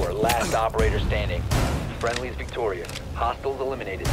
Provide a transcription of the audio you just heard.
four, last operator standing. Friendly's victorious. Hostiles eliminated.